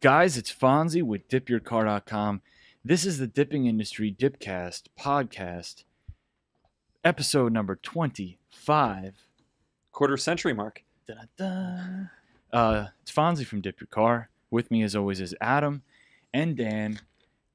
Guys, it's Fonzie with dipyourcar.com. This is the Dipping Industry Dipcast podcast, episode number 25. Quarter century mark. Da-da-da. Uh, it's Fonzie from Dip Your Car. With me, as always, is Adam and Dan.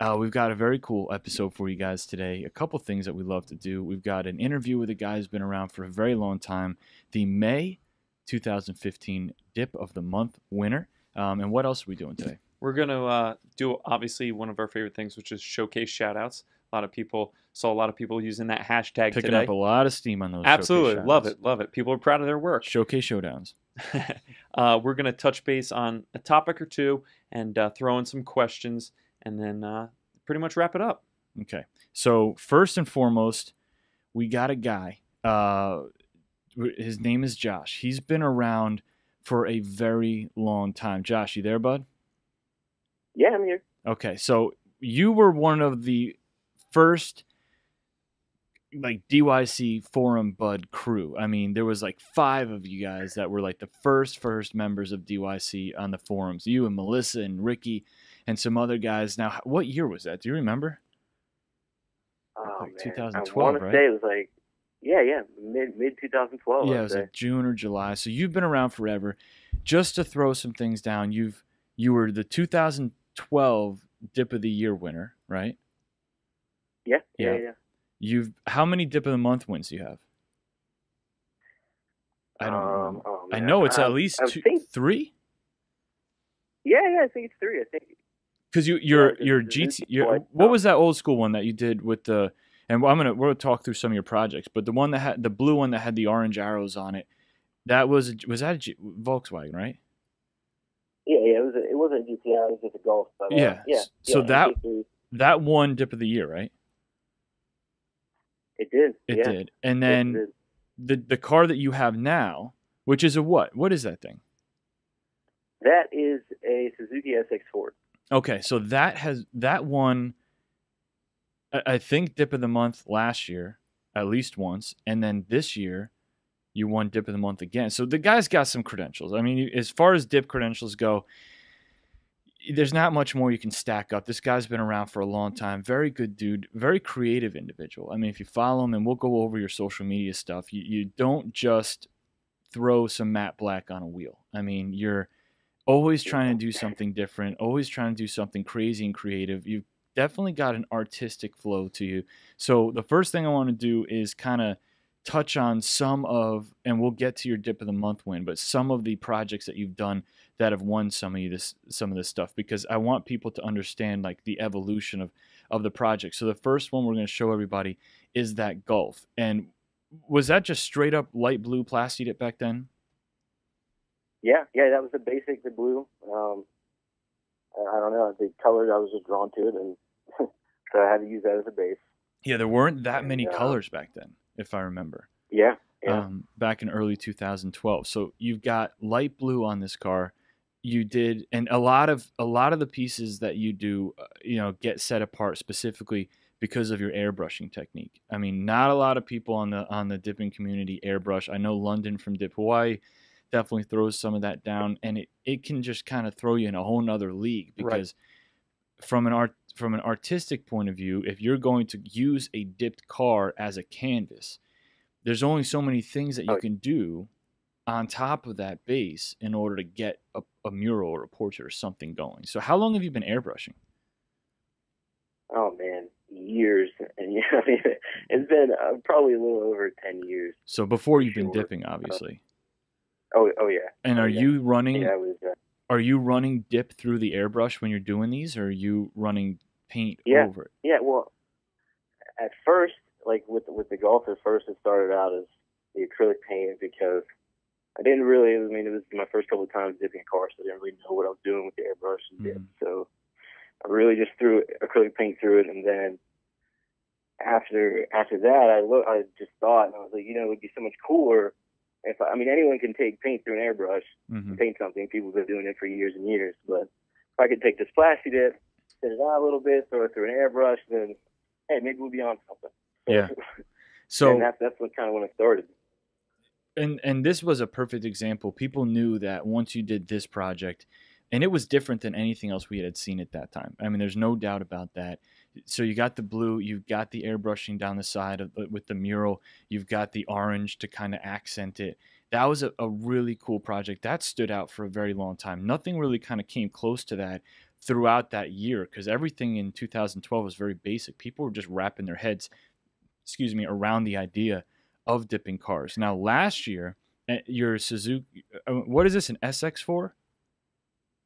Uh, we've got a very cool episode for you guys today. A couple things that we love to do. We've got an interview with a guy who's been around for a very long time, the May 2015 Dip of the Month winner. Um, and what else are we doing today? We're going to uh, do obviously one of our favorite things, which is showcase shoutouts. A lot of people saw a lot of people using that hashtag Picking today. up a lot of steam on those. Absolutely. Love it. Love it. People are proud of their work. Showcase showdowns. uh, we're going to touch base on a topic or two and uh, throw in some questions and then uh, pretty much wrap it up. Okay. So first and foremost, we got a guy. Uh, his name is Josh. He's been around for a very long time. Josh, you there, bud? Yeah, I'm here. Okay. So you were one of the first like DYC forum bud crew. I mean, there was like five of you guys that were like the first first members of DYC on the forums. You and Melissa and Ricky and some other guys. Now, what year was that? Do you remember? Oh, Like man. 2012, I want to right? say it was like, yeah, yeah, mid mid 2012. yeah, it was like June or July. So you've been around forever. Just to throw some things down, you've you were the 2012 Dip of the Year winner, right? yeah, yeah, yeah. yeah. You've how many Dip of the Month wins do you have? I don't. Um, oh, I know it's I- at least two, think, three. yeah, yeah, I think it's three. I think. Because you your your GT your, what was that old school one that you did with the and I'm gonna we're gonna talk through some of your projects, but the one that had the blue one that had the orange arrows on it, that was was that a G, Volkswagen, right? Yeah, yeah. It was. A, it wasn't a GTI. It was just a Golf. But, uh, Yeah, yeah. so yeah, that- it. That one Dip of the Year, right? It did. It yeah. did, and then did. the the car that you have now, which is a what? What is that thing? that is a Suzuki SX4. Okay, so that has that one. I, think Dip of the Month last year, at least once, and then this year, you won Dip of the Month again. So the guy's got some credentials. I mean, as far as Dip credentials go, there's not much more you can stack up. This guy's been around for a long time. Very good dude. Very creative individual. I mean, if you follow him, and we'll go over your social media stuff, you, you don't just throw some matte black on a wheel. I mean, you're always trying to do something different, always trying to do something crazy and creative. You've definitely got an artistic flow to you. So the first thing I want to do is kind of touch on some of, and we'll get to your dip of the month win, but some of the projects that you've done that have won some of you this some of this stuff because I want people to understand like the evolution of of the project. So the first one we're going to show everybody is that Golf. And was that just straight up light blue plastic back then? Yeah, yeah. That was the basic, the blue. Um, I don't know the colors. I was just drawn to it, and so I had to use that as a base. Yeah, there weren't that many Yeah. colors back then, if I remember. Yeah, yeah. um, back in early 2012. So you've got light blue on this car. You did, and a lot of a lot of the pieces that you do, uh, you know, get set apart specifically because of your airbrushing technique. I mean, not a lot of people on the on the dipping community airbrush. I know London from Dip Hawaii definitely throws some of that down, and it it can just kind of throw you in a whole nother league Right. because from an art from an artistic point of view, if you're going to use a dipped car as a canvas, there's only so many things that you Oh. can do on top of that base in order to get a, a mural or a portrait or something going. So how long have you been airbrushing? Oh man, years, and yeah, I mean, it's been uh, probably a little over ten years. So before you've been dipping, obviously. Oh, oh yeah. And oh, are yeah. you running Yeah, was. Uh, are you running dip through the airbrush when you're doing these or are you running paint Yeah. over it? yeah, well, at first, like with with the golf, at first it started out as the acrylic paint because I didn't really. I mean, it was my first couple of times dipping a car, so I didn't really know what I was doing with the airbrush and dip. Mhm. So I really just threw acrylic paint through it, and then after after that, I look, I just thought, and I was like, you know, it would be so much cooler if I, I mean anyone can take paint through an airbrush hmm and paint something. People have been doing it for years and years, but if I could take this plastic dip, set it out a little bit, throw it through an airbrush, then hey, maybe we'll be on something. Yeah. So and that's that's what kind of when it started. and and this was a perfect example. People knew that once you did this project, and it was different than anything else we had seen at that time. I mean, there's no doubt about that. So you got the blue, you've got the airbrushing down the side of, with the mural, you've got the orange to kind of accent it. That was a, a really cool project. That stood out for a very long time. Nothing really kind of came close to that throughout that year because everything in 2012 was very basic. People were just wrapping their heads, excuse me, around the idea of dipping cars. Now, last year, eh, your Suzuki, uh, what is this, an SX4?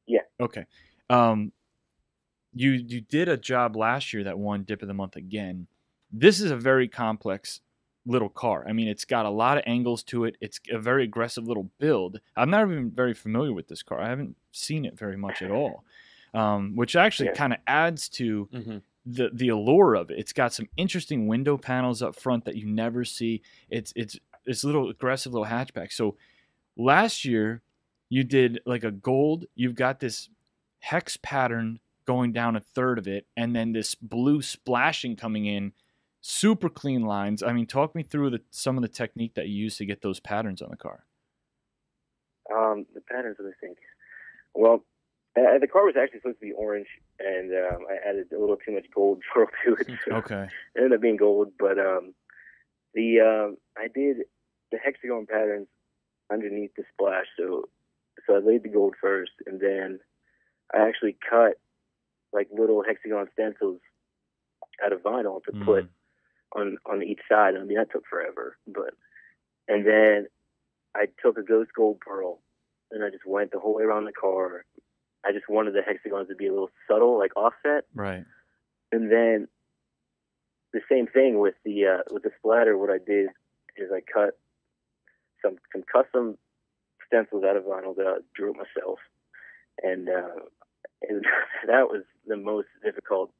Yeah. Okay. Um, you you did a job last year that won Dip of the Month again. This is a very complex little car. I mean, it's got a lot of angles to it. It's a very aggressive little build. I'm not even very familiar with this car. I haven't seen it very much at all, um, which actually Yeah. kind of adds to hmm the the allure of it. It's got some interesting window panels up front that you never see. It's it's it's a little aggressive little hatchback. So last year you did like a gold. You've got this hex pattern going down a third of it, and then this blue splashing coming in. Super clean lines. I mean, talk me through the, some of the technique that you use to get those patterns on the car. Um, the patterns, me think. Well, uh, the car was actually supposed to be orange, and um, I added a little too much gold swirl to it. So Okay. it ended up being gold, but um, the um, I did the hexagon patterns underneath the splash. So so I laid the gold first, and then I actually cut like little hexagon stencils out of vinyl to put Mm. on on each side. I mean that took forever, but and then I took a ghost gold pearl, and I just went the whole way around the car. I just wanted the hexagons to be a little subtle, like offset Right. and then the same thing with the uh, with the splatter. What I did is I cut some some custom stencils out of vinyl that I drew it myself, and uh, and that was the most difficult.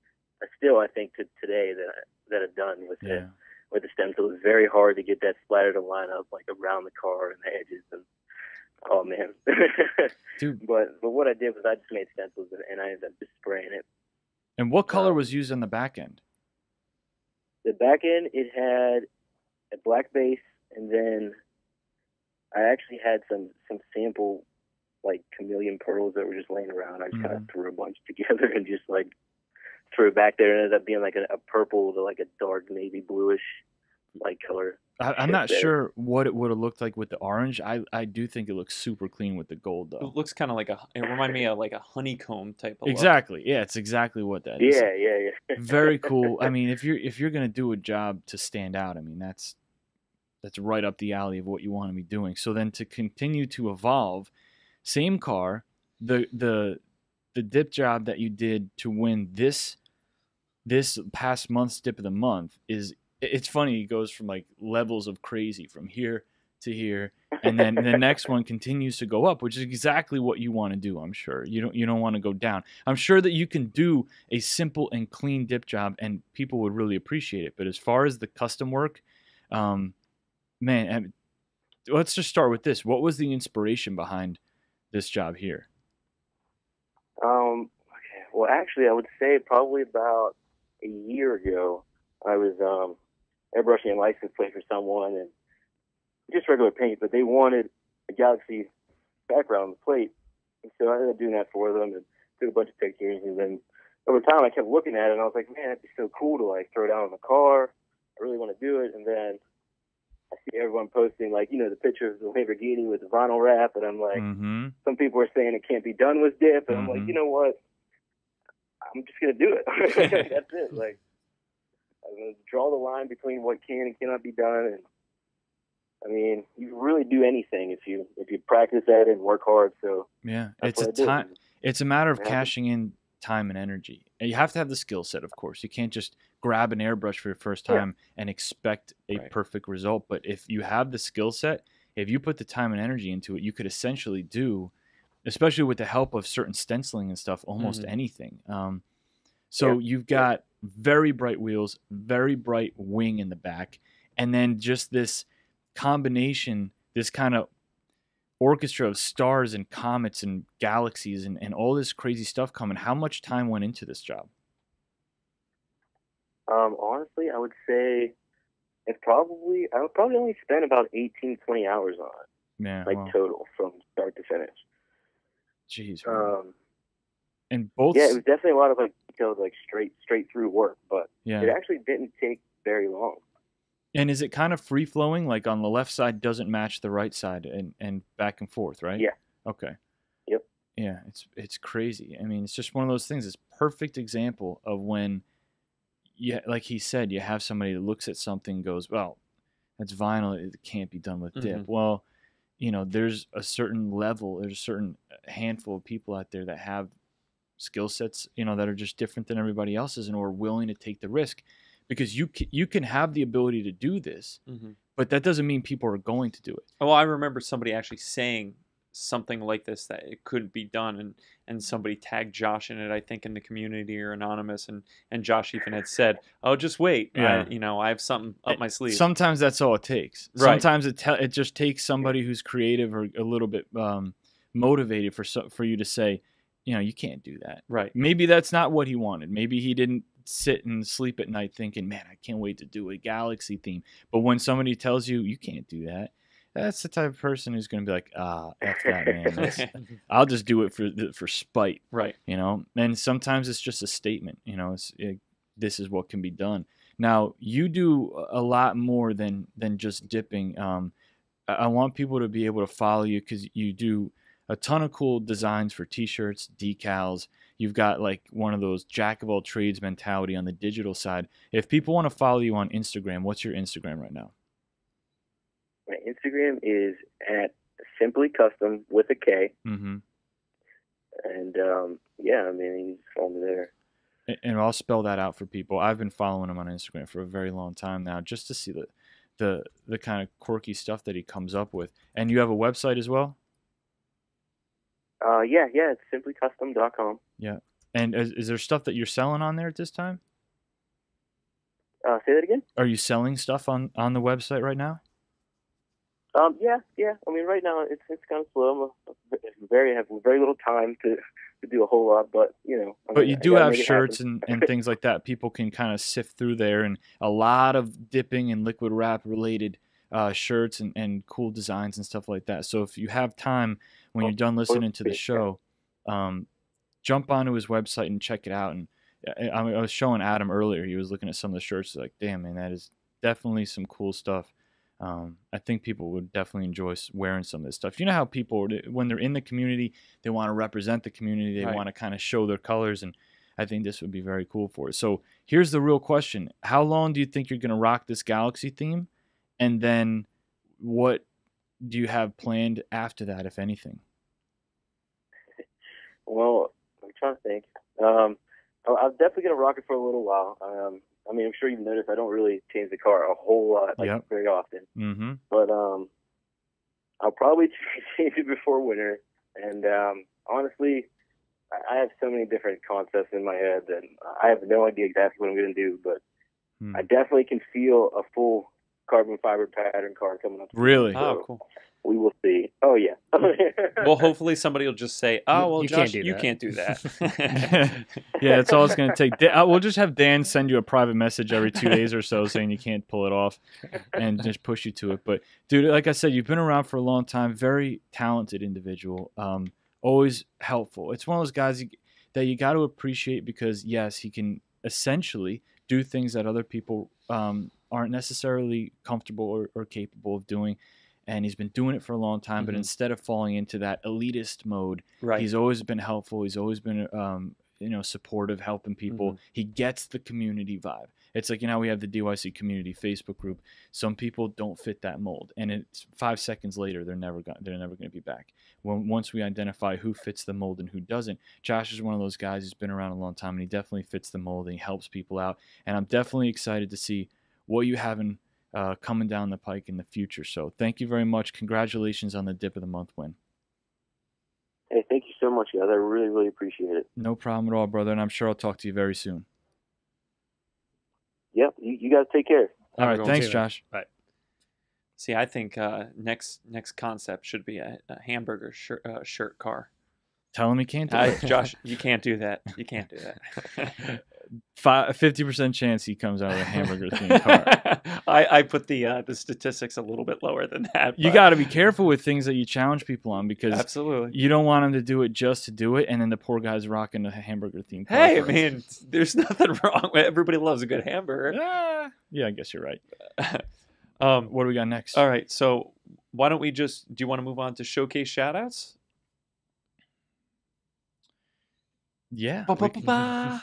uh, Still, I think to today that I, that I've done with Yeah. it with the stencil. It was very hard to get that splatter to line up like around the car and the edges and. Oh man, Dude. But but what I did was I just made stencils and, and I ended up just spraying it And what color Uh, was used on the back end? the back end it had a black base and then I actually had some some sample like chameleon pearls that were just laying around. I just kind Mhm. of threw a bunch together and just like threw it back there and it ended up being like a, a purple to like a dark navy bluish like color. I, I'm not there. sure what it would have looked like with the orange. I, I do think it looks super clean with the gold though. It looks kind of like a. It reminded me of like a honeycomb type of look. Exactly. Yeah, it's exactly what that is. Yeah, yeah, yeah. Very cool. I mean, if you're if you're gonna do a job to stand out, I mean that's that's right up the alley of what you want to be doing. So then to continue to evolve, same car, the the the dip job that you did to win this this past month's dip of the month is it's funny it goes from like levels of crazy from here to here and then the next one continues to go up which is exactly what you want to do i'm sure. You don't you don't want to go down. I'm sure that you can do a simple and clean dip job and people would really appreciate it but as far as the custom work um man I mean, let's just start with this. What was the inspiration behind this job here Um, okay. Well, actually, I would say probably about a year ago, I was um, airbrushing a license plate for someone and just regular paint, but they wanted a Galaxy background on the plate. And so I ended up doing that for them and took a bunch of pictures. And then over time, I kept looking at it and I was like, man, it'd be so cool to like throw out on the car. I really want to do it. And then I see everyone posting like, you know, the picture of the Lamborghini with the vinyl wrap. And I'm like, mm-hmm. some people are saying it can't be done with dip, and I'm Mhm. like, you know what? I'm just gonna do it. That's it. Like, I'm gonna draw the line between what can and cannot be done, and I mean, you can really do anything if you if you practice at it and work hard. So yeah it's a what I did. time it's a matter of Yeah. cashing in time and energy and you have to have the skill set of course you can't just grab an airbrush for your first Yeah. time and expect a Right. perfect result but if you have the skill set if you put the time and energy into it you could essentially do especially with the help of certain stenciling and stuff almost Mhm. anything um, so you've Yeah. got very bright wheels very bright wing in the back and then just this combination this kind of orchestra of stars and comets and galaxies and, and all this crazy stuff coming how much time went into this job Um, honestly, I would say it's probably I would probably only spend about 18, 20 hours on it, yeah like well, total from start to finish. jeez man. Um, and both. Yeah, it was definitely a lot of like detailed, like straight straight through work, but yeah. it actually didn't take very long. And is it kind of free flowing? Like on the left side doesn't match the right side, and and back and forth, right? Yeah. Okay. Yep. Yeah, it's it's crazy. I mean, it's just one of those things. It's perfect example of when, yeah, like he said, you have somebody that looks at something and goes, "Well, that's vinyl. It can't be done with dip." Mhm. Well, you know, there's a certain level, there's a certain handful of people out there that have skill sets, you know, that are just different than everybody else's, and are willing to take the risk, because you can, you can have the ability to do this, Mhm. but that doesn't mean people are going to do it. Well, I remember somebody actually saying something like this that it couldn't be done, and and somebody tagged Josh in it, I think, in the community or anonymous, and and Josh even had said, "Oh, just wait, Yeah. I, you know, I have something up It- my sleeve." Sometimes that's all it takes. Right. Sometimes it te- it just takes somebody who's creative or a little bit um, motivated for so- for you to say, you know, you can't do that. right. Maybe that's not what he wanted. Maybe he didn't sit and sleep at night thinking, man, I can't wait to do a galaxy theme. But when somebody tells you you can't do that, that's the type of person who's going to be like, ah, f that man. That's- I'll just do it for for spite. right. you know and sometimes it's just a statement you know it's it, this is what can be done now you do a lot more than than just dipping um i I want people to be able to follow you because you do a ton of cool designs for t-shirts decals you've got like one of those jack of all trades mentality on the digital side if people want to follow you on instagram what's your instagram right now My Instagram is at simply custom with a K, mm-hmm. and um, yeah, I mean you just follow me there. And I'll spell that out for people. I've been following him on Instagram for a very long time now, just to see the the the kind of quirky stuff that he comes up with. And you have a website as well. Uh, yeah, yeah, it's simplycustom.com. Yeah. And is, is there stuff that you're selling on there at this time? Uh, say that again. Are you selling stuff on on the website right now? Um, yeah, yeah. I mean, right now it's it's kind of slow. I'm very have very little time to to do a whole lot, but you know. I But mean, you do have shirts and, and things like that. People can kind of sift through there, and a lot of dipping and liquid wrap related uh, shirts and, and cool designs and stuff like that. So if you have time when you're done listening to the show, um, jump onto his website and check it out. And I, I I was showing Adam earlier; he was looking at some of the shirts. Like, damn man, that is definitely some cool stuff. Um, I think people would definitely enjoy wearing some of this stuff. You know how people, when they're in the community, they want to represent the community. They Right. want to kind of show their colors, and I think this would be very cool for it. So here's the real question: How long do you think you're going to rock this Galaxy theme? And then, what do you have planned after that, if anything? Well, I'm trying to think. Um, I'm definitely gonna rock it for a little while. Um, I mean, I'm sure you've noticed I don't really change the car a whole lot, like Yep. very often. Mm-hmm. But um, I'll probably change it before winter. And um, honestly, I- have so many different concepts in my head that I have no idea exactly what I'm gonna do. But Hmm. I definitely can feel a full carbon fiber pattern car coming up. soon. Really? Oh, cool. We will see. Oh yeah. Well, hopefully somebody will just say, "Oh, well, you can't do you that." can't do that." yeah, that's all it's going to take. Uh, we'll just have Dan send you a private message every two days or so saying you can't pull it off and just push you to it. But, dude, like I said, you've been around for a long time, very talented individual, um, always helpful. It's one of those guys that you got to appreciate because, yes, he can essentially do things that other people um, aren't necessarily comfortable or, or capable of doing. And he's been doing it for a long time, but Mhm. instead of falling into that elitist mode, right. He's always been helpful. He's always been, um, you know, supportive, helping people. Mhm. He gets the community vibe. It's like you know we have the DYC community Facebook group. Some people don't fit that mold, and it's five seconds later they're never going they're never going to be back. When once we identify who fits the mold and who doesn't, Josh is one of those guys who's been around a long time, and he definitely fits the mold and he helps people out. And I'm definitely excited to see what you have in, uh, coming down the pike in the future. So thank you very much. Congratulations on the dip of the month win. hey, thank you so much, guys. I really, really appreciate it. No problem at all, brother. And I'm sure I'll talk to you very soon. Yep. You, you guys take care. All Have a right. Thanks, See you, man. See, I think uh, next next concept should be a, a hamburger shirt, uh, shirt car. Tell him he can't do. Josh, you can't do that. You can't do that. Fifty percent chance he comes out of a hamburger themed car. I, I put the uh, the statistics a little bit lower than that. You got to be careful with things that you challenge people on because absolutely. you don't want them to do it just to do it, and then the poor guy's rocking a hamburger themed car. Hey, I mean, there's nothing wrong. with Everybody loves a good hamburger. Ah, yeah, I guess you're right. Um, What do we got next? all right, so why don't we just? Do you want to move on to showcase shoutouts? Yeah. Ba, ba, we ba, can- ba.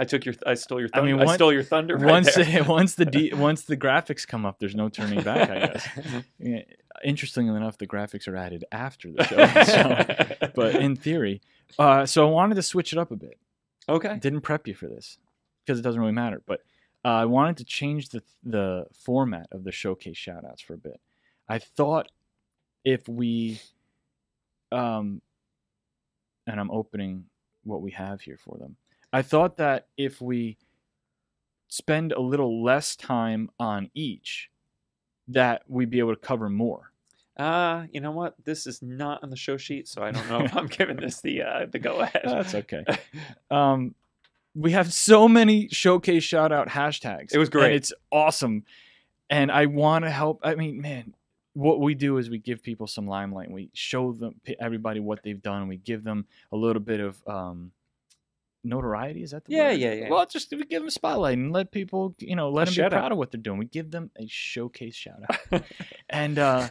I took your. I stole your. I Thunder. I, mean, one- stole your thunder. Right once there. once the D, once the graphics come up, there's no turning back. I guess. Yeah, Interestingly enough, the graphics are added after the show. so, but in theory, uh, so I wanted to switch it up a bit. okay. Didn't prep you for this because it doesn't really matter. But uh, I wanted to change the the format of the showcase shoutouts for a bit. I thought if we, um, and I'm opening what we have here for them. I thought that if we spend a little less time on each, that we'd be able to cover more. Uh, you know what? This is not on the show sheet, so I don't know if I'm giving this the uh, the go ahead. That's okay. um, we have so many showcase shout out hashtags. It was and great. it's awesome. And I want to help. I mean, man, what we do is we give people some limelight. And we show them everybody what they've done. And we give them a little bit of um, notoriety. Is that the Yeah, word? yeah, yeah. Well, just we give them a spotlight and let people, you know, let A them be shout out. proud of what they're doing. We give them a showcase shout out. and uh,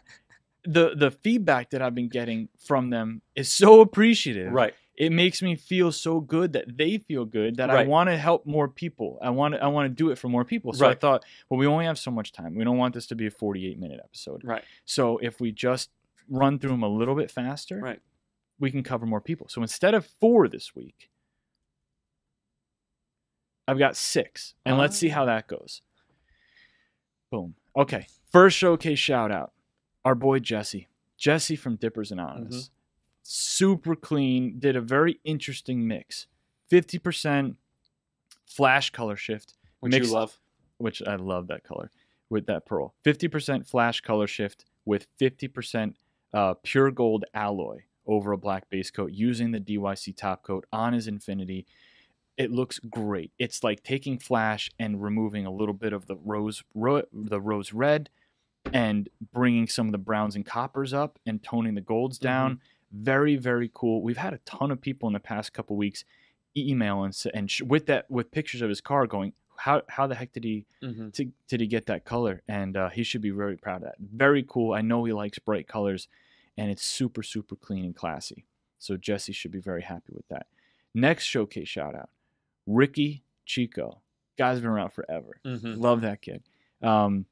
the the feedback that I've been getting from them is so appreciative right. it makes me feel so good that they feel good that I want to help more people. I want to, I want to do it for more people. So I thought, well, we only have so much time. We don't want this to be a 48 minute episode. Right. So if we just run through them a little bit faster, Right. we can cover more people. So instead of four this week, I've got six, and let's see how that goes. Boom. Okay. First showcase shout out, our boy Jesse. Jesse from Dippers Anonymous. Mm-hmm. Super clean. Did a very interesting mix. Fifty percent flash color shift, Which Mixed- you love. which I love that color with that pearl. Fifty percent flash color shift with fifty percent uh, pure gold alloy over a black base coat using the DYC top coat on his Infiniti. It looks great. It's like taking flash and removing a little bit of the rose, ro- the rose red, and bringing some of the browns and coppers up and toning the golds down. Very, very cool. We've had a ton of people in the past couple weeks email and, and sh- with that with pictures of his car going, how how the heck did he Mm-hmm. to, did he get that color? And uh, he should be very proud of that. Very cool. I know he likes bright colors, and it's super super clean and classy. So Jesse should be very happy with that. Next showcase shout out, Ricky Chico. Guy's been around forever. Mm-hmm. Love that kid. Um,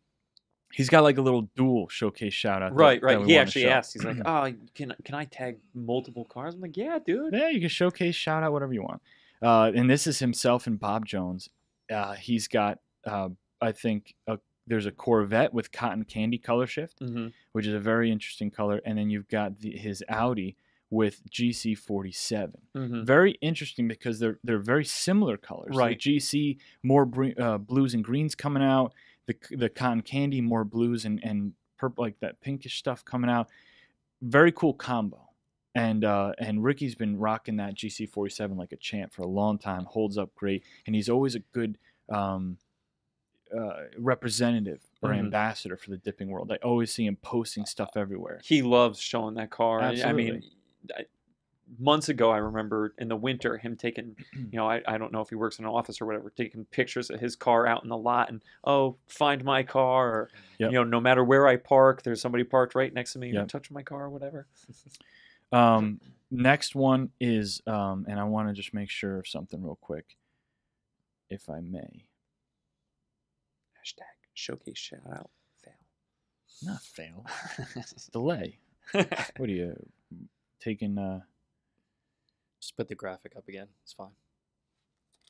he's got like a little dual showcase shout out. Right, that right. we He actually asked. He's like, "Oh, can can I tag multiple cars?" I'm like, "Yeah, dude." Yeah, you can showcase, shout out, whatever you want. Uh, and this is himself and Bob Jones. Uh, he's got, uh, I think, a, there's a Corvette with cotton candy color shift, Mm-hmm. which is a very interesting color. And then you've got the, his Audi with GC47. Mm-hmm. Very interesting because they're they're very similar colors. The Right. GC more br- uh, blues and greens coming out. The the cotton candy more blues and and purple like that pinkish stuff coming out. Very cool combo. And uh, and Ricky's been rocking that GC47 like a champ for a long time. Holds up great, and he's always a good um, uh, representative or Mhm. ambassador for the dipping world. I always see him posting stuff everywhere. He loves showing that car. I- I Absolutely. mean, I, months ago, I remember in the winter him taking, you know, I, I don't know if he works in an office or whatever, taking pictures of his car out in the lot and oh, find my car. Or, Yep. You know, no matter where I park, there's somebody parked right next to me. Yep. Touch my car or whatever. Um, next one is, um, and I want to just make sure of something real quick, if I may. Hashtag showcase shout out fail. Not fail. Delay. What do you taking? Uh, Just put the graphic up again. It's fine.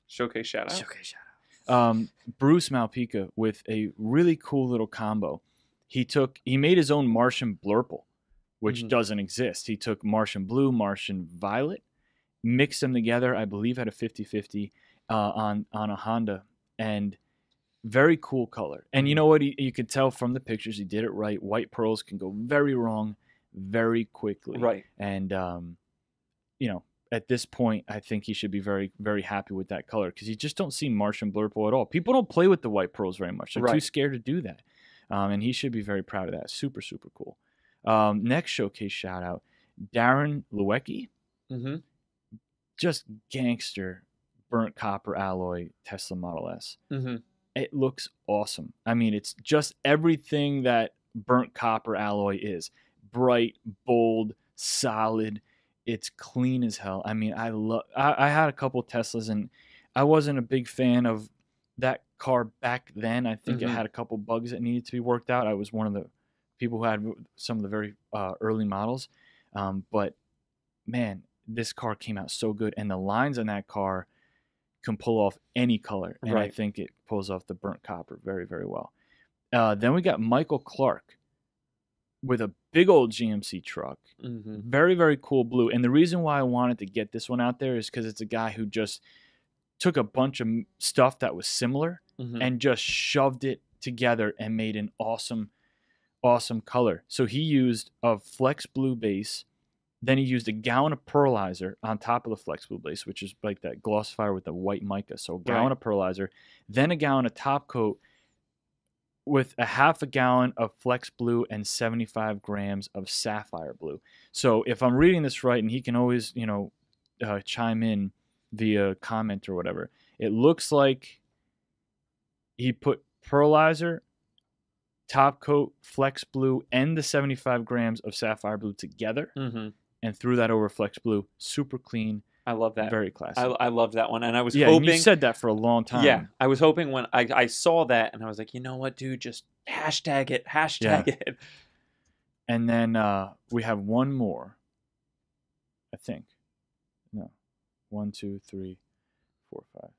showcase shout out. Okay, shout out. um, Bruce Malpica with a really cool little combo. He took, he made his own Martian Blurple, which Mhm. doesn't exist. He took Martian Blue, Martian Violet, mixed them together. I believe at a 50-50 uh, on on a Honda, and very cool color. And you know what? He, you could tell from the pictures he did it right. White pearls can go very wrong very quickly Right. and um, you know at this point, I think he should be very, very happy with that color because you just don't see Martian Blurple at all. People don't play with the white pearls very much. They're too scared to do that. Um, and he should be very proud of that. Super, super cool. Um, next showcase shout out Darren Lewicki, hmm just gangster burnt copper alloy Tesla Model S. hmm It looks awesome. I mean, it's just everything that burnt copper alloy is bright, bold, solid. It's clean as hell. I mean, I love. I, I had a couple Teslas, and I wasn't a big fan of that car back then. I think it Mhm. had a couple bugs that needed to be worked out. I was one of the people who had some of the very uh, early models, um, but man, this car came out so good, and the lines on that car can pull off any color, and I think it pulls off the burnt copper very, very well. Uh, then we got Michael Clark with a big old GMC truck, hmm very, very cool blue. And the reason why I wanted to get this one out there is because it's a guy who just took a bunch of stuff that was similar hmm and just shoved it together and made an awesome, awesome color. So he used a flex blue base, then he used a gallon of pearlizer on top of the flex blue base, which is like that glossifier with the white mica. So a gallon Right. of pearlizer, then a gallon of top coat with a half a gallon of flex blue and 75 grams of sapphire blue. So if I'm reading this right, and he can always, you know, uh, chime in via comment or whatever, it looks like he put pearlizer, top coat, flex blue, and the 75 grams of sapphire blue together hmm and threw that over flex blue. Super clean, I love that. very classy. I, I love that one, and I was yeah, hoping. you said that for a long time. Yeah, I was hoping when I, I saw that, and I was like, you know what, dude, just hashtag it, hashtag it. And then uh, we have one more. I think. No. One, two, three, four, five.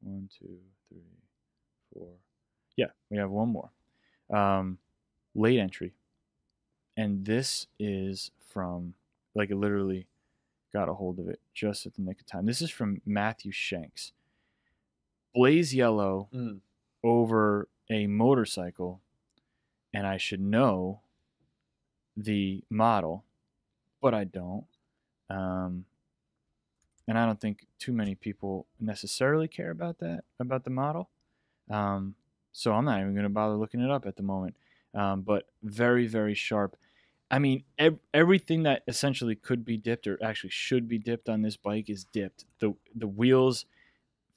One, two, three, four. Yeah, we have one more. Um, late entry. And this is from, like, literally got a hold of it just at the nick of time. This is from Matthew Shanks. Blaze yellow Mm. over a motorcycle and I should know the model, but I don't. Um, and I don't think too many people necessarily care about that, about the model. Um, so I'm not even going to bother looking it up at the moment. Um, but very, very sharp. I mean, ev- everything that essentially could be dipped or actually should be dipped on this bike is dipped. The the wheels,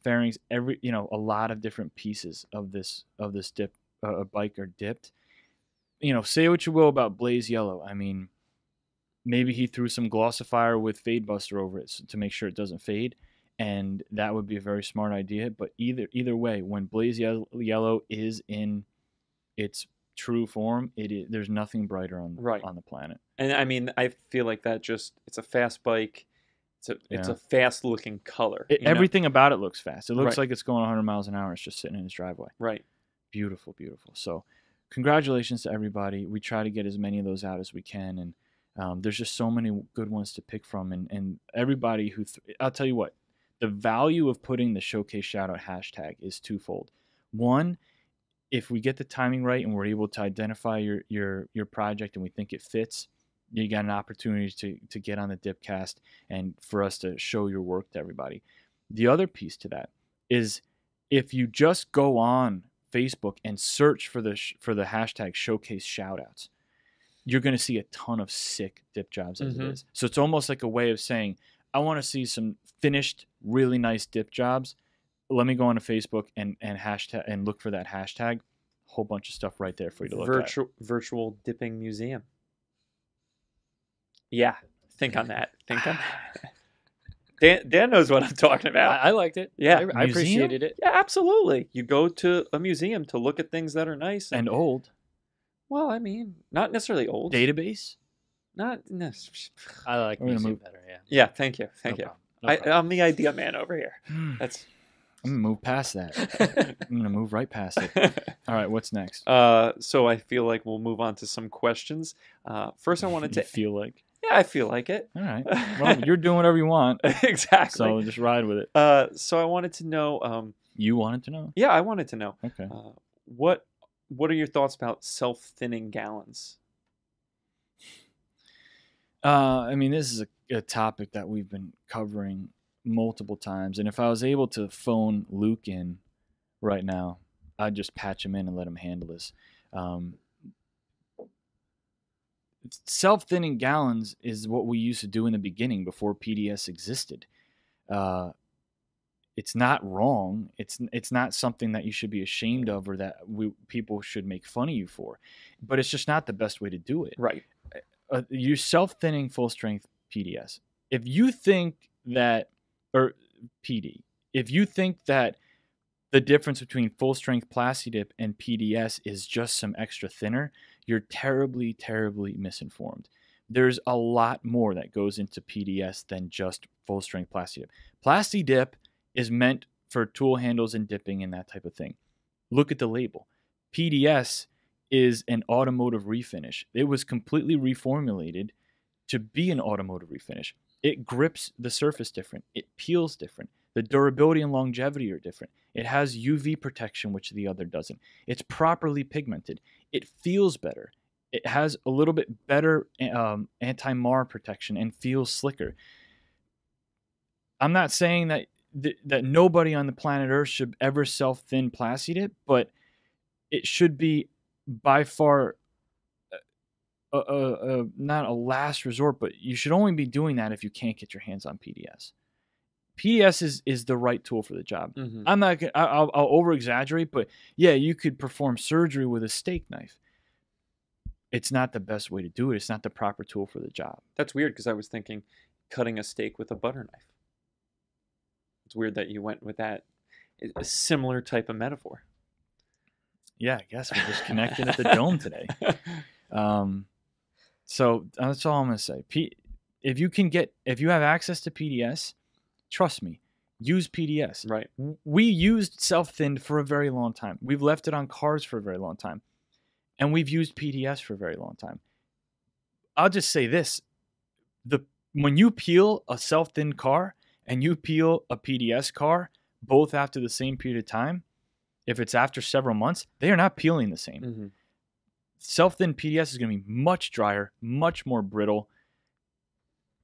fairings, every you know, a lot of different pieces of this of this dip uh, bike are dipped. You know, say what you will about Blaze Yellow. I mean, maybe he threw some glossifier with Fade Buster over it to make sure it doesn't fade, and that would be a very smart idea. But either either way, when Blaze Yellow is in its true form, it is, there's nothing brighter on Right. on the planet. And I mean, I feel like that just it's a fast bike. It's a it's Yeah. a fast looking color. It, you know? everything about it looks fast. It looks Right. like it's going 100 miles an hour. It's just sitting in his driveway. right. Beautiful, beautiful. So, congratulations to everybody. We try to get as many of those out as we can, and um, there's just so many good ones to pick from. And and everybody who th- I'll tell you what, the value of putting the showcase shoutout hashtag is twofold. One, if we get the timing right and we're able to identify your your your project and we think it fits, you got an opportunity to to get on the Dipcast and for us to show your work to everybody. The other piece to that is if you just go on Facebook and search for the sh- for the hashtag showcase shoutouts, you're going to see a ton of sick dip jobs as Mhm. it is. So it's almost like a way of saying, I want to see some finished, really nice dip jobs. Let me go on to Facebook and and hashtag and look for that hashtag. Whole bunch of stuff right there for you to look at. Virtual virtual dipping museum. Yeah, think on that. Think on that. Dan, Dan knows what I'm talking about. I liked it. Yeah. I, I appreciated it. yeah, absolutely. You go to a museum to look at things that are nice And old well, I mean, not necessarily old. database. Not no, I like We're museum move- better. Yeah. Yeah, thank you, thank No you. No I, I'm the idea man over here. I'm gonna move past that. I'm gonna move right past it. All right, what's next? uh, so I feel like we'll move on to some questions. Uh, first, I wanted You to. feel like. Yeah, I feel like it. All right. Well, you're doing whatever you want, exactly. so just ride with it. uh, so I wanted to know. Um, You wanted to know? yeah, I wanted to know Okay. uh, what what are your thoughts about self thinning gallons? Uh, I mean, this is a, a topic that we've been covering multiple times, and if I was able to phone Luke in right now, I'd just patch him in and let him handle this. Um, Self thinning gallons is what we used to do in the beginning before PDS existed. Uh, it's not wrong. It's it's not something that you should be ashamed of or that we, people should make fun of you for. But it's just not the best way to do it. Right. Uh, you self thinning full strength PDS. If you think that or PD, if you think that the difference between full strength Plastidip and PDS is just some extra thinner, you're terribly, terribly misinformed. There's a lot more that goes into PDS than just full strength Plastidip. Plastidip is meant for tool handles and dipping and that type of thing. Look at the label. PDS is an automotive refinish. It was completely reformulated to be an automotive refinish. It grips the surface different, it peels different. The durability and longevity are different. It has UV protection, which the other doesn't. It's properly pigmented. It feels better. It has a little bit better um, anti mar protection and feels slicker. I'm not saying that th- that nobody on the planet Earth should ever self thin Plastidip, but it should be by far a, a, a, not a last resort, but you should only be doing that if you can't get your hands on PDS. PDS is is the right tool for the job. Mhm. I'm not. gonna- I- I'll, I'll over exaggerate, but yeah, you could perform surgery with a steak knife. It's not the best way to do it. It's not the proper tool for the job. That's weird because I was thinking cutting a steak with a butter knife. It's weird that you went with that. A similar type of metaphor. Yeah, I guess we're just connected at the dome today. Um, so that's all I'm gonna say. P- if you can get, if you have access to PDS, trust me, use PDS. right. We used self thinned for a very long time. We've left it on cars for a very long time, and we've used PDS for a very long time. I'll just say this: the when you peel a self thinned car and you peel a PDS car, both after the same period of time, if it's after several months, they are not peeling the same hmm self thin PDS is going to be much drier, much more brittle.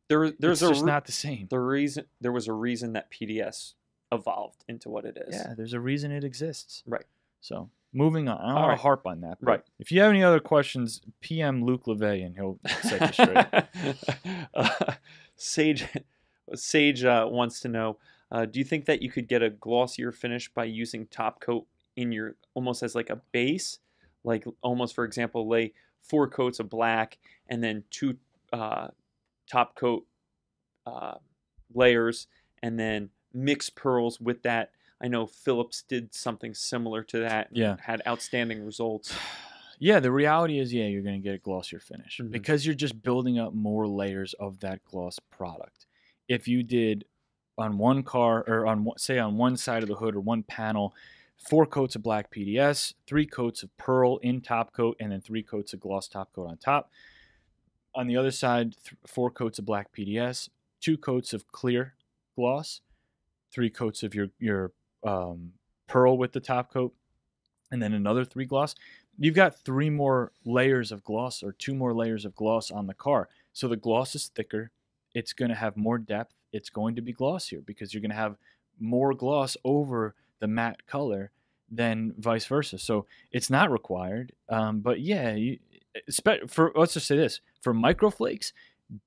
There, there's it's a just not the same. the reason. There was a reason that PDS evolved into what it is. Yeah, there's a reason it exists. Right. So moving on, I don't want right. to harp on that. Right. If you have any other questions, PM Luke LeVay and he'll set you straight. uh, Sage, Sage uh, wants to know: uh, Do you think that you could get a glossier finish by using top coat in your almost as like a base, like almost for example, lay four coats of black and then two uh, top coat uh, layers, and then mix pearls with that. I know Phillips did something similar to that. and Yeah. had outstanding results. yeah, the reality is, yeah, you're going to get a glossier finish Mhm. because you're just building up more layers of that gloss product. If you did on one car or on say on one side of the hood or one panel, four coats of black PDS, three coats of pearl in top coat, and then three coats of gloss top coat on top. On the other side, th- four coats of black PDS, two coats of clear gloss, three coats of your your um, pearl with the top coat, and then another three gloss. You've got three more layers of gloss or two more layers of gloss on the car. So the gloss is thicker. It's going to have more depth. It's going to be glossier because you're going to have more gloss over the matte color than vice versa. So it's not required. Um, but yeah, you, for let's just say this for microflakes,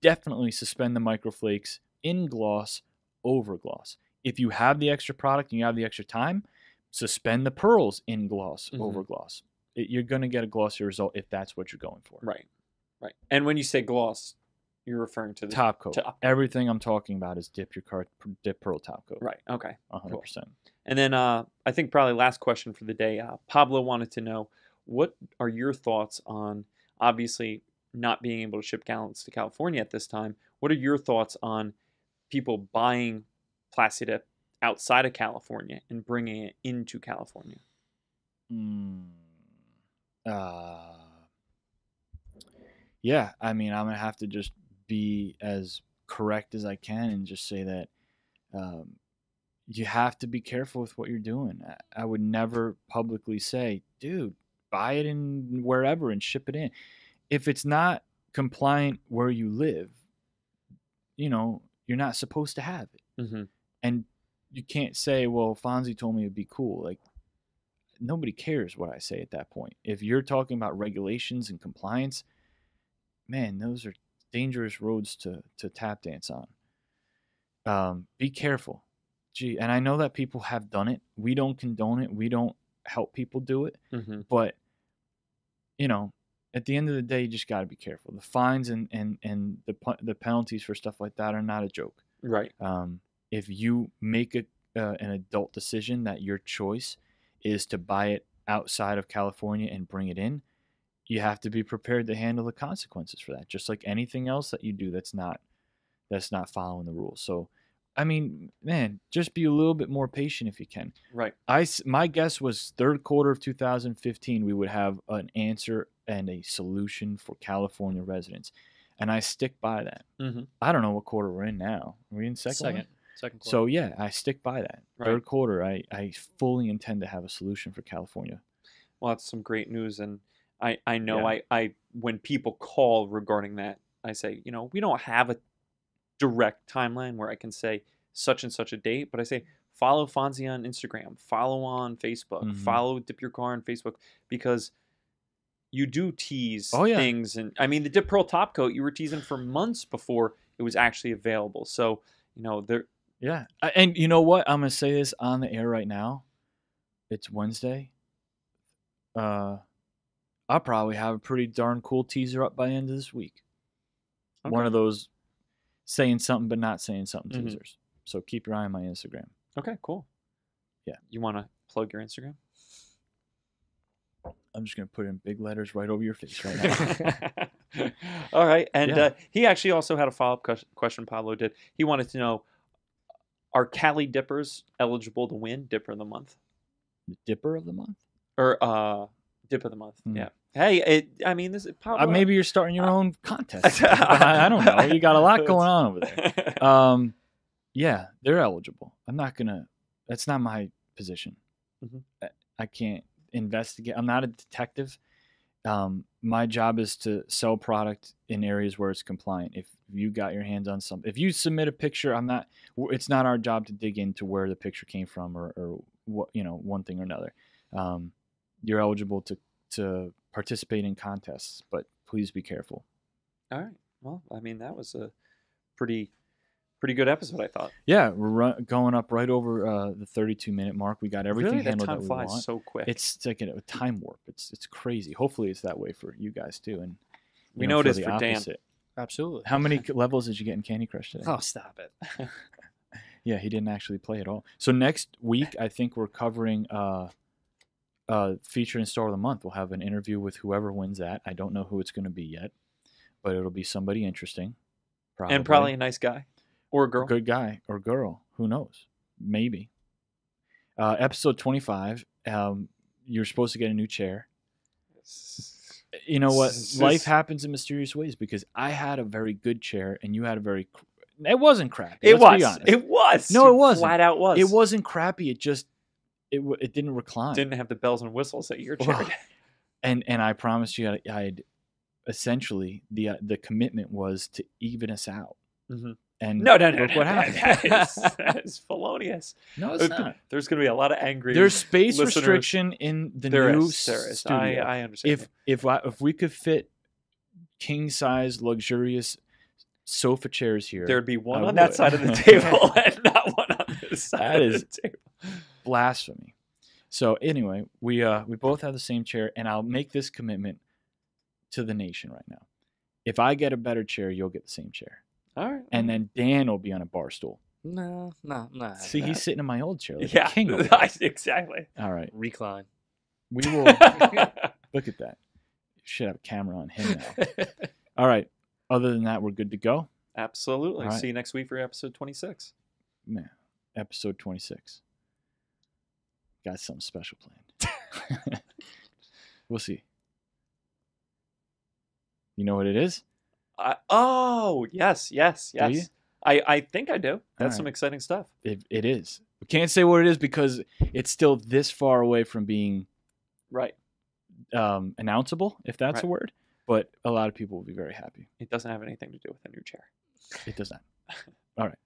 definitely suspend the microflakes in gloss over gloss. If you have the extra product and you have the extra time, suspend the pearls in gloss Mhm. over gloss. It- you're going to get a glossier result if that's what you're going for. Right, right. And when you say gloss, you're referring to the Top coat. Top. Everything I'm talking about is dip your car, dip pearl top coat. Right. Okay. 100%. And then uh, I think probably last question for the day. Uh, Pablo wanted to know what are your thoughts on obviously not being able to ship gallons to California at this time. What are your thoughts on people buying Plastidip outside of California and bringing it into California? Mm. Uh, yeah, I mean, I'm gonna have to just be as correct as I can and just say that um, you have to be careful with what you're doing. I, would never publicly say, "Dude, buy it in wherever and ship it in." If it's not compliant where you live, you know you're not supposed to have it, hmm and you can't say, "Well, Fonzie told me it'd be cool." Like nobody cares what I say at that point. If you're talking about regulations and compliance, man, those are dangerous roads to to tap dance on. Um, be careful. Gee, and I know that people have done it. We don't condone it. We don't help people do it. hmm But you know, at the end of the day, you just got to be careful. The fines and and and the the penalties for stuff like that are not a joke. Right. Um, if you make a uh, an adult decision that your choice is to buy it outside of California and bring it in, you have to be prepared to handle the consequences for that. Just like anything else that you do that's not that's not following the rules. So, I mean, man, just be a little bit more patient if you can. Right. I my guess was third quarter of 2015 we would have an answer and a solution for California residents, and I stick by that. Mhm. I don't know what quarter we're in now. Are we in second? one? Second. Second quarter. So yeah, I stick by that. Right. Third quarter, I I fully intend to have a solution for California. Well, that's some great news, and I I know Yeah. I I when people call regarding that, I say you know we don't have a direct timeline where I can say such and such a date, but I say follow Fonzie on Instagram, follow on Facebook, Mhm. follow Dip Your Car on Facebook because you do tease Oh, yeah. things, and I mean the Dip Pearl top coat you were teasing for months before it was actually available. So you know there Yeah, and you know what? I'm gonna say this on the air right now. It's Wednesday. Uh, I'll probably have a pretty darn cool teaser up by the end of this week. One of those saying something but not saying something Mhm. teasers. So keep your eye on my Instagram. okay cool Yeah. you want to plug your Instagram. I'm just gonna put in big letters right over your face right now. All right, and Yeah. uh, he actually also had a follow up question. Pablo did. He wanted to know: Are Cali Dippers eligible to win Dipper of the Month the Dipper of the month. or uh, Dip of the Month? Hmm. Yeah. Hey, it, I mean, this is Uh, maybe you're starting your uh, own contest. I I don't know. You got a lot going on over there. Um, yeah, they're eligible. I'm not gonna. That's not my position. Mhm. I- I can't investigate. I'm not a detective. Um, my job is to sell product in areas where it's compliant. If you got your hands on something, if you submit a picture, I'm not. It's not our job to dig into where the picture came from or, or what you know, one thing or another. Um, you're eligible to to participate in contests, but please be careful. All right. Well, I mean, that was a pretty, pretty good episode. I thought. Yeah, we're run, going up right over uh, the 32 minute mark. We got everything really, that handled time that we flies want. so quick. It's like a time warp. It's it's crazy. Hopefully, it's that way for you guys too. And We know, know it for is the for Dan. opposite. Absolutely. How many levels did you get in Candy Crush today? Oh, stop it. Yeah, he didn't actually play at all. So next week, I think we're covering uh, uh, feature and star of the month. We'll have an interview with whoever wins that. I don't know who it's going to be yet, but it'll be somebody interesting. Probably. and probably a nice guy or a girl. good guy or girl. Who knows? Maybe. Uh, episode 25. Um, you're supposed to get a new chair. You know what? Life happens in mysterious ways because I had a very good chair and you had a very. It wasn't crappy. It was. honest. It was. No, it wasn't. Flat out was. It wasn't crappy. It just it w- it didn't recline. Didn't have the bells and whistles that your chair. did. and and I promised you I, I'd essentially the uh, the commitment was to even us out. Mhm. And No, no, no. look no, what happened. That is, that is felonious. no, it's Uh, not. There's going to be a lot of angry. There's space listeners. restriction in the There new is, there is. studio. I, I understand. if if I, if we could fit king size luxurious sofa chairs here, There'd be one I on that side of the table and not one on this side That of is- the table. Blasphemy. So anyway, we uh we both have the same chair, and I'll make this commitment to the nation right now. If I get a better chair, you'll get the same chair, All right. and then Dan will be on a bar stool. No, no, no. See, he's sitting in my old chair, like yeah, king. exactly. All right, recline. we will look at that. Should have a camera on him now. All right. Other than that, we're good to go. Absolutely. Right. See you next week for episode 26. Man, episode 26. Got something special planned. we'll see. You know what it is? I, oh, yes, yes, yes. I, I think I do. That's All some exciting stuff. It, it is. We can't say what it is because it's still this far away from being Right. um, announceable, if that's a word. But a lot of people will be very happy. It doesn't have anything to do with a new chair. It does not. All right.